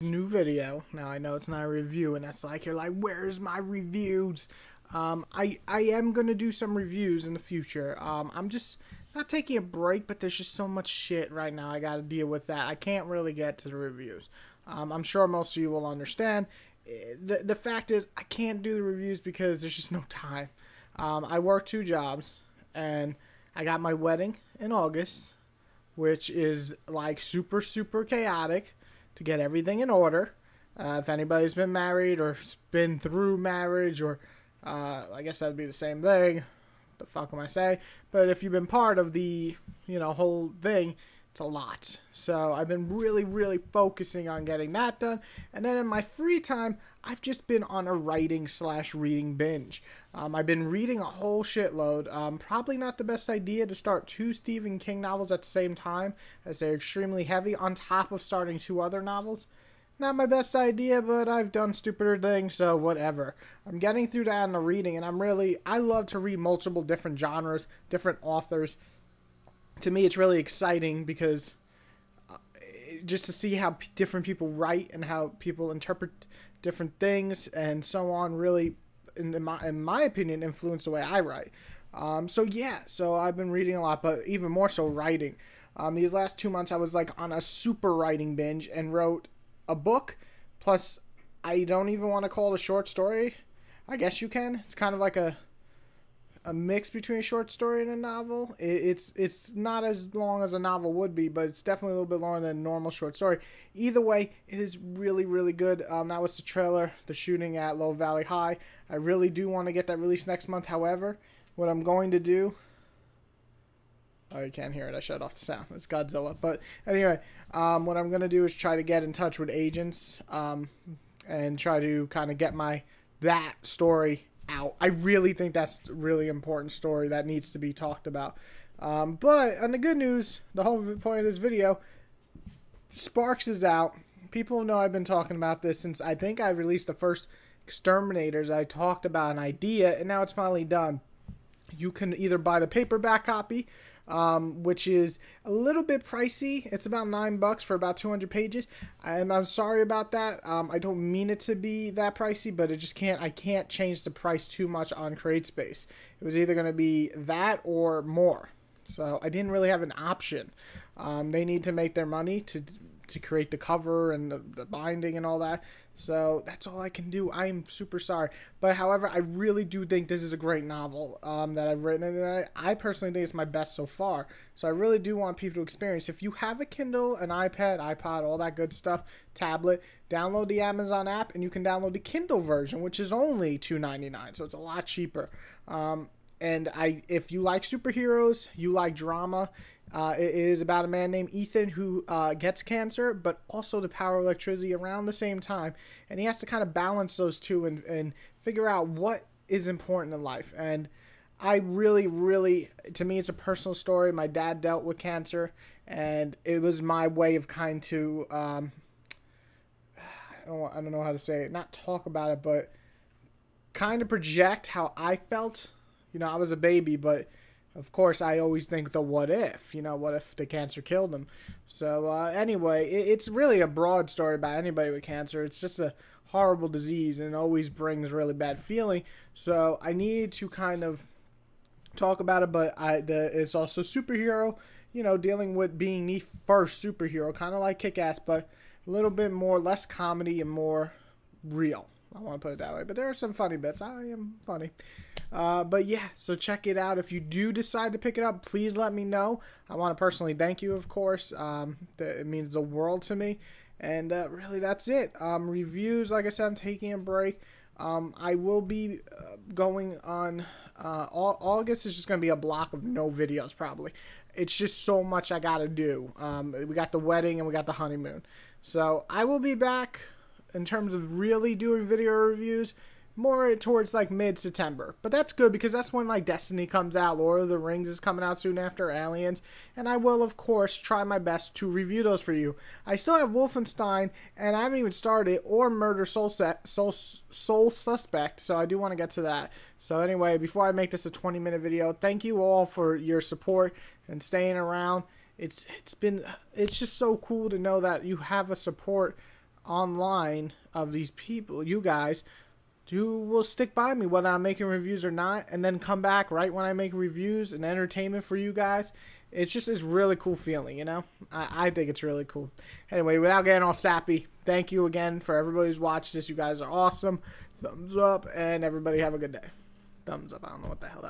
new video. Now I know it's not a review, and that's like you're like, where's my reviews? Um, I I am gonna do some reviews in the future. Um, I'm just not taking a break, but there's just so much shit right now. I got to deal with that. I can't really get to the reviews. Um, I'm sure most of you will understand. Eh, the the fact is, I can't do the reviews because there's just no time. Um, I work two jobs, and I got my wedding in August, which is like super super chaotic to get everything in order. Uh, if anybody's been married or been through marriage, or uh, I guess that'd be the same thing. What the fuck am I saying? But if you've been part of the you know whole thing, it's a lot. So I've been really, really focusing on getting that done. And then in my free time, I've just been on a writing slash reading binge. Um, I've been reading a whole shitload. Um, probably not the best idea to start two Stephen King novels at the same time, as they're extremely heavy, on top of starting two other novels. Not my best idea, but I've done stupider things, so whatever. I'm getting through that in the reading, and I'm really, I love to read multiple different genres, different authors to me, it's really exciting because uh, just to see how p- different people write and how people interpret different things and so on really, in, my, in my opinion, influence the way I write. Um, so yeah, so I've been reading a lot, but even more so writing. Um, these last two months, I was like on a super writing binge and wrote a book. Plus, I don't even want to call it a short story. I guess you can. It's kind of like a a mix between a short story and a novel. It, it's it's not as long as a novel would be, but it's definitely a little bit longer than a normal short story. Either way, it is really really good. Um, that was the trailer, the shooting at Low Valley High. I really do want to get that released next month. However, what I'm going to do. Oh, you can't hear it. I shut off the sound. It's Godzilla. But anyway, um, what I'm going to do is try to get in touch with agents um, and try to kind of get my that story out. I really think that's a really important story that needs to be talked about. Um, but on the good news, the whole point of this video, Sparks is out. People know I've been talking about this since I think I released the first Exterminators. I talked about an idea, and now it's finally done. You can either buy the paperback copy, um, which is a little bit pricey. It's about nine bucks for about 200 pages. And I'm sorry about that. Um, I don't mean it to be that pricey, but it just can't. I can't change the price too much on CreateSpace. It was either going to be that or more. So I didn't really have an option. Um, they need to make their money to to create the cover and the, the, binding and all that. So that's all I can do. I am super sorry. But however, I really do think this is a great novel um, that I've written. And I, I, personally think it's my best so far. So I really do want people to experience. If you have a Kindle, an iPad, iPod, all that good stuff, tablet, download the Amazon app and you can download the Kindle version, which is only $2.99. So it's a lot cheaper. Um, and I, if you like superheroes, you like drama, uh, it is about a man named Ethan who uh, gets cancer, but also the power of electricity around the same time. And he has to kind of balance those two and, and figure out what is important in life. And I really, really, to me, it's a personal story. My dad dealt with cancer, and it was my way of kind to, um, I, don't, I don't know how to say it, not talk about it, but kind of project how I felt. You know, I was a baby, but of course, I always think the what if, you know, what if the cancer killed him? So, uh, anyway, it, it's really a broad story about anybody with cancer. It's just a horrible disease and always brings really bad feeling. So, I need to kind of talk about it, but I the, it's also superhero, you know, dealing with being the first superhero, kind of like Kick Ass, but a little bit more, less comedy and more real. I want to put it that way. But there are some funny bits. I am funny. Uh, but yeah, so check it out. If you do decide to pick it up, please let me know. I want to personally thank you, of course. Um, it means the world to me. And uh, really, that's it. Um, reviews, like I said, I'm taking a break. Um, I will be uh, going on. Uh, August is just going to be a block of no videos, probably. It's just so much I got to do. Um, we got the wedding and we got the honeymoon. So I will be back in terms of really doing video reviews more towards like mid September. But that's good because that's when like Destiny comes out, Lord of the Rings is coming out soon after Aliens, and I will of course try my best to review those for you. I still have Wolfenstein and I haven't even started or Murder Soul Soul Soul Suspect, so I do want to get to that. So anyway, before I make this a 20 minute video, thank you all for your support and staying around. It's it's been it's just so cool to know that you have a support online of these people, you guys, who will stick by me whether I'm making reviews or not, and then come back right when I make reviews and entertainment for you guys. It's just this really cool feeling, you know? I, I think it's really cool. Anyway, without getting all sappy, thank you again for everybody who's watched this. You guys are awesome. Thumbs up, and everybody have a good day. Thumbs up. I don't know what the hell that